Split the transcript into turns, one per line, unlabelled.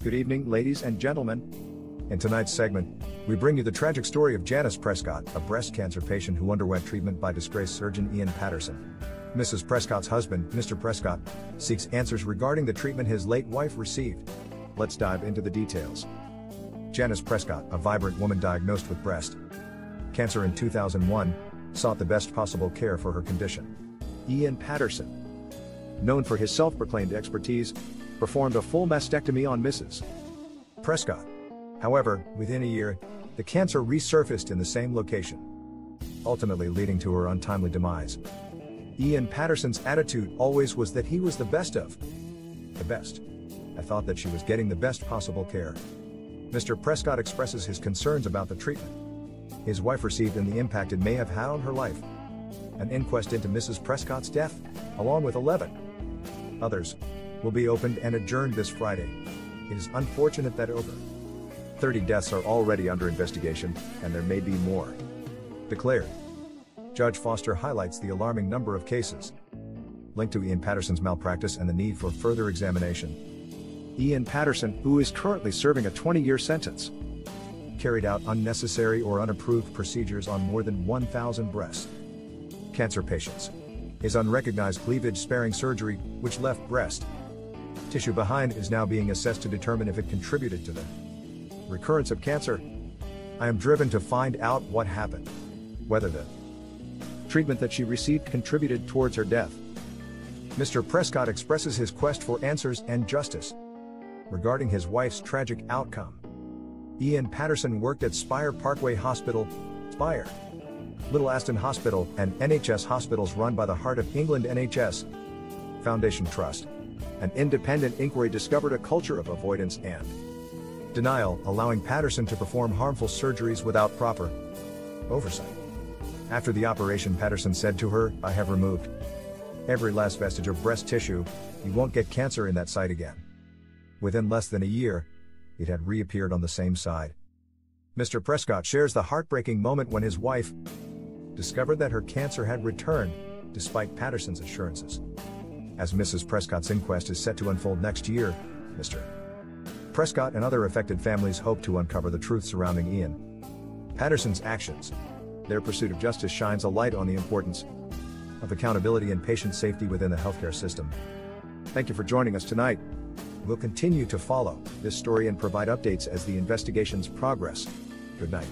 Good evening, ladies and gentlemen. In tonight's segment, we bring you the tragic story of Janice Prescott, a breast cancer patient who underwent treatment by disgraced surgeon Ian Paterson. Mrs. Prescott's husband, Mr. Prescott, seeks answers regarding the treatment his late wife received. Let's dive into the details. Janice Prescott, a vibrant woman diagnosed with breast cancer in 2001, sought the best possible care for her condition. Ian Paterson, known for his self proclaimed expertise, performed a full mastectomy on Mrs. Prescott. However, within a year, the cancer resurfaced in the same location, ultimately leading to her untimely demise. Ian Paterson's attitude always was that he was the best of the best. I thought that she was getting the best possible care. Mr. Prescott expresses his concerns about the treatment his wife received and the impact it may have had on her life. An inquest into Mrs. Prescott's death, along with 11 others, will be opened and adjourned this Friday. It is unfortunate that over 30 deaths are already under investigation, and there may be more. Declared. Judge Foster highlights the alarming number of cases linked to Ian Paterson's malpractice and the need for further examination. Ian Paterson, who is currently serving a 20 year sentence, carried out unnecessary or unapproved procedures on more than 1,000 breast cancer patients. His unrecognized cleavage sparing surgery, which left breast tissue behind, is now being assessed to determine if it contributed to the recurrence of cancer. I am driven to find out what happened. Whether the treatment that she received contributed towards her death. Mr. Prescott expresses his quest for answers and justice regarding his wife's tragic outcome. Ian Paterson worked at Spire Parkway Hospital, Spire, Little Aston Hospital, and NHS hospitals run by the Heart of England NHS Foundation Trust. An independent inquiry discovered a culture of avoidance and denial, allowing Paterson to perform harmful surgeries without proper oversight. After the operation, Paterson said to her, I have removed every last vestige of breast tissue, you won't get cancer in that site again. Within less than a year, it had reappeared on the same side. Mr. Prescott shares the heartbreaking moment when his wife discovered that her cancer had returned, despite Paterson's assurances. As Mrs. Prescott's inquest is set to unfold next year, Mr. Prescott and other affected families hope to uncover the truth surrounding Ian Paterson's actions. Their pursuit of justice shines a light on the importance of accountability and patient safety within the healthcare system. Thank you for joining us tonight. We'll continue to follow this story and provide updates as the investigations progress. Good night.